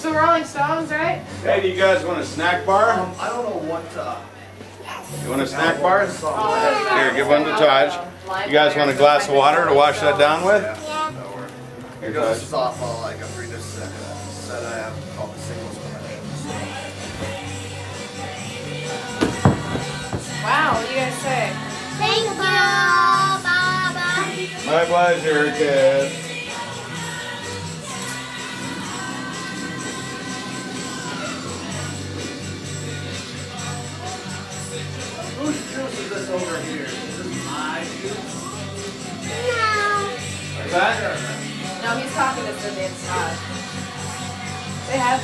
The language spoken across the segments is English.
It's the Rolling Stones, right? Hey, do you guys want a snack bar? Um, I don't know what, uh, You want a snack bar? Oh, Here, give one to Taj. You guys want a glass of water to wash that down with? yeah. no, we're- Here goes the softball, like, I'm reading this set, set I have called the singles. Wow, what do you guys say? Thank you, Baba. My pleasure, kid.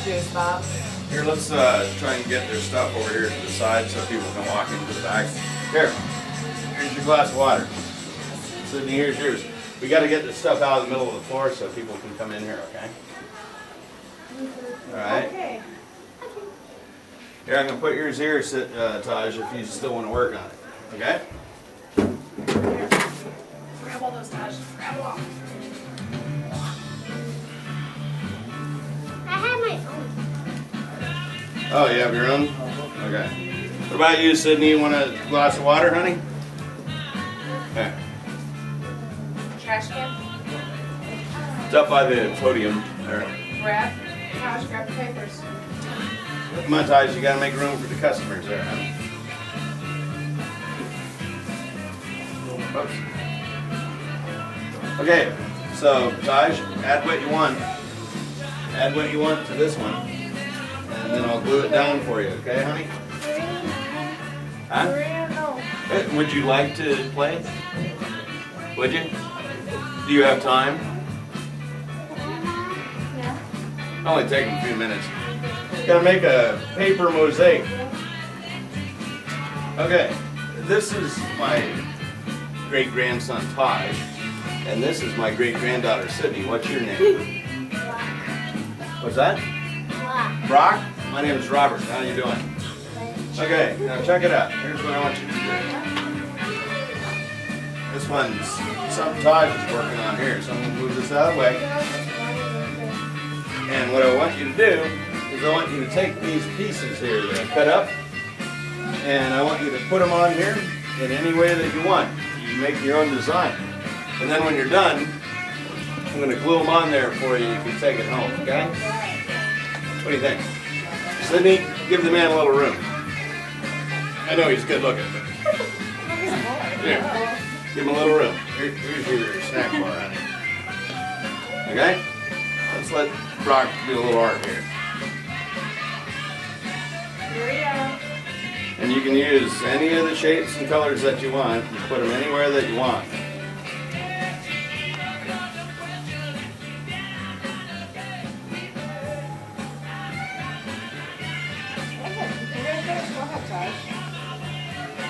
They Bob. Here, let's uh, try and get their stuff over here to the side so people can walk into the back. Here, here's your glass of water. Sydney, here's yours. We got to get this stuff out of the middle of the floor so people can come in here, okay? All right. Okay. Here, I'm gonna put yours here, uh, Taj, if you still want to work on it. Okay? Grab all those, Taj. Grab them all. Oh, you have your own? Okay. What about you, Sydney? You want a glass of water, honey? Okay. Trash can. It's up by the podium there. Grab. Taj, grab the papers. Come on, Taj, you gotta make room for the customers there? Oops. Okay, so Taj, add what you want. Add what you want to this one. And then I'll glue it down for you, okay, honey? Huh? Eh, Would you like to play? Would you? Do you have time? Yeah. Only take a few minutes. Gotta make a paper mosaic. Okay, this is my great grandson Taj, and this is my great granddaughter Sydney. What's your name? What's that? Wow. Brock? My name is Robert. How you doing? Okay, now check it out. Here's what I want you to do. This one's something Taj is working on here, so I'm gonna move this out of the way. And what I want you to do is I want you to take these pieces here that I cut up, and I want you to put them on here in any way that you want. You make your own design. And then when you're done, I'm gonna glue them on there for you. You can take it home, okay? What do you think? Sydney, give the man a little room. I know he's good looking, but here, give him a little room. Here, here's your snack bar, honey. Okay? Let's let Brock do a little art here. Maria. And you can use any of the shapes and colors that you want. You put them anywhere that you want.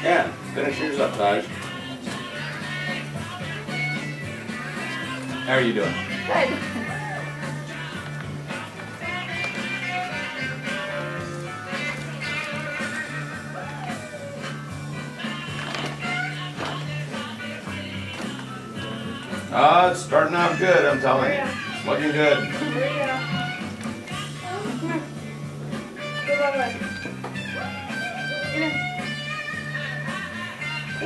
Yeah, finish yours up, Taj. How are you doing? Good. Oh, it's starting out good, I'm telling you. It's Looking good. Go that way. Get in.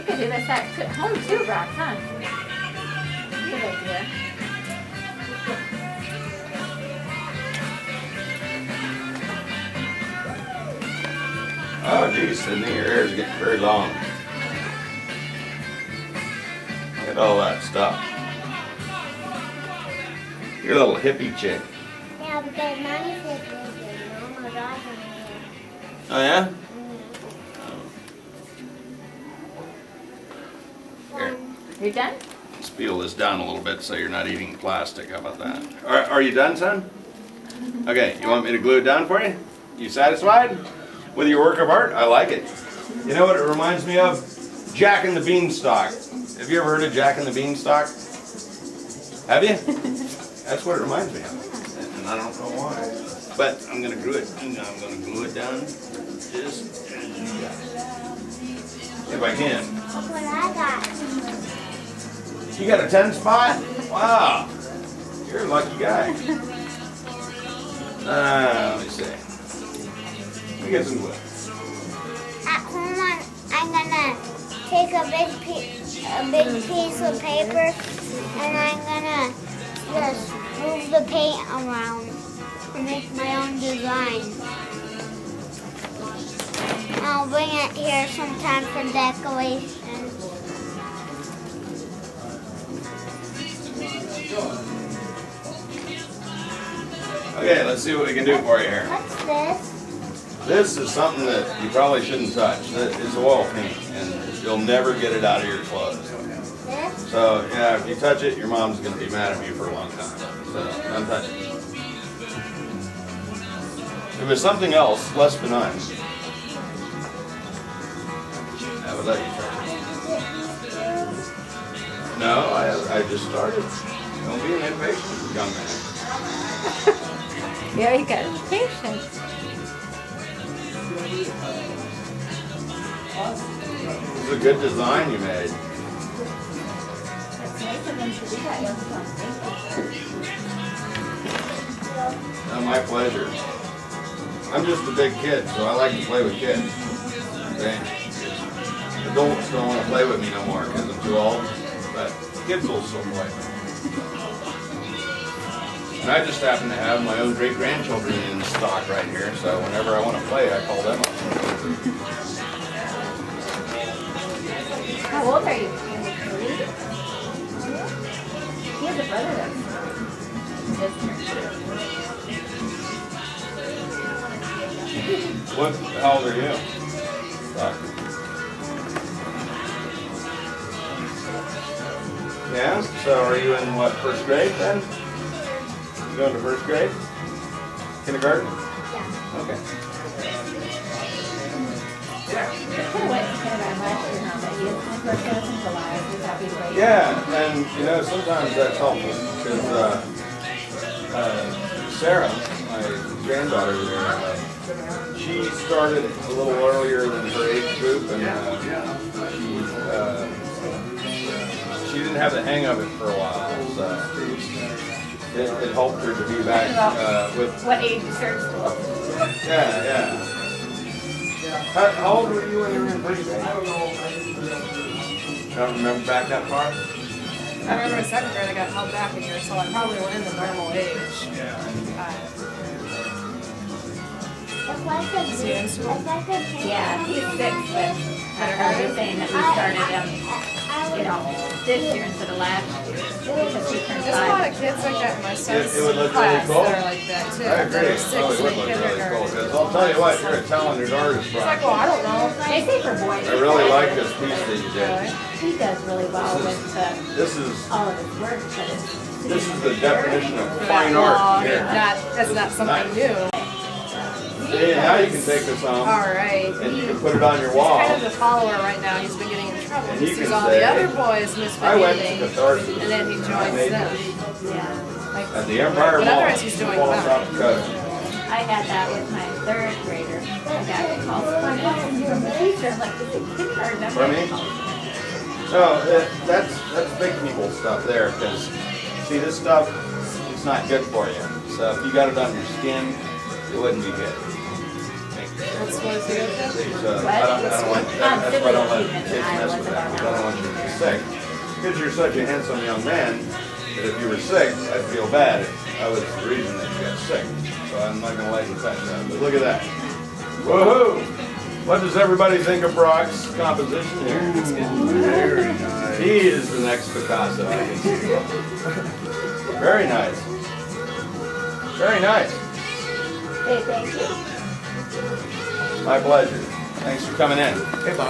You could do this at home too, Brock, huh? Good idea. Oh, geez, Sydney, your hair is getting very long. Look at all that stuff. You're a little hippie chick. Yeah, because mommy said this is normal dog. Oh, yeah? Here, You're done? let's peel this down a little bit so you're not eating plastic. How about that? Are, are you done, son? Okay, you want me to glue it down for you? You satisfied with your work of art? I like it. You know what it reminds me of? Jack and the Beanstalk. Have you ever heard of Jack and the Beanstalk? Have you? That's what it reminds me of. And I don't know why. But I'm gonna glue it. I'm gonna glue it down just as you got it. If I can. Look what I got. You got a 10 spot? Wow. You're a lucky guy. Uh, let me see. Me get some glue. At home, I'm, gonna take a big piece, a big piece of paper, and I'm gonna just move the paint around and make my own design. I'll bring it here sometime for decoration. Okay, let's see what we can do for you here. What's this? This is something that you probably shouldn't touch. That is oil paint, and you'll never get it out of your clothes. This? So, yeah, if you touch it, your mom's gonna be mad at you for a long time. So, don't touch it. If it was something else, less benign, I would let you touch it. No, I, I just started. Don't be an impatient young man. Yeah, you got patience. This is a good design you made. It's nice of them to do that. Youngstown. Thank you. Oh, my pleasure. I'm just a big kid, so I like to play with kids. Okay? Adults don't want to play with me no more because I'm too old, but kids will still play. And I just happen to have my own great grandchildren in stock right here, so whenever I want to play, I call them up. How old are you? He has a brother that's just turned two. What, how old are you? Stock. Yeah, so are you in what, first grade then? You going to first grade? Kindergarten? Yeah. Okay. Could have went to kindergarten last year, huh? But he is, his birthday was in July. He's happy to wait. Yeah, and you know, sometimes that's helpful because uh, uh, Sarah, my granddaughter uh, she started a little earlier than her age group and uh, she didn't have the hang of it for a while. So it, it helped her to be back uh, with, What age you start school? yeah, yeah. How, how old were you when you were in first grade? Don't remember back that far? I remember in second grade I got held back a year, so I probably went in the normal age. Yeah, he's six, but I heard you saying that we started him, you know, this year instead of last year. There's a lot of kids like that in my son's it really class that are like that too. I agree. are It six would look really cool. kindergarten. Because I'll tell you what, you're a talented artist, It's like, well. I don't know. They say for boys. I really like this piece that you did. He does really well This with the, This is all of his work, this is the definition of fine art and here. Not, that's not something new. See, now you can take this um, All home right. and you can put it on your wall. He's kind of the follower right now. He's been getting in trouble. And He you sees all say, the other boys I went to misbehaving, catharsis. and then he joins made them. this Yeah. Like, At the Empire But Mall. otherwise he's doing Fall well. I had that with my third grader. I got a call from the teacher, like, this is kindergarten. I'm Pardon like, me? No, it, that's that's big people stuff there. Because see, this stuff it's not good for you. So if you got it on your skin, it wouldn't be good. What's what is it? See, I don't, I don't want, that's why I don't let kids Stevens and I mess with that, because I don't want you to be sick. Because you're such a handsome young man, that if you were sick, I'd feel bad if I was the reason that you got sick. So I'm not gonna let you touch that, but look at that. Woohoo! What does everybody think of Brock's composition here? Very nice. He is the next Picasso, I can see. Very nice. Very nice. Hey, thank you. My pleasure. Thanks for coming in. Hey, Bob.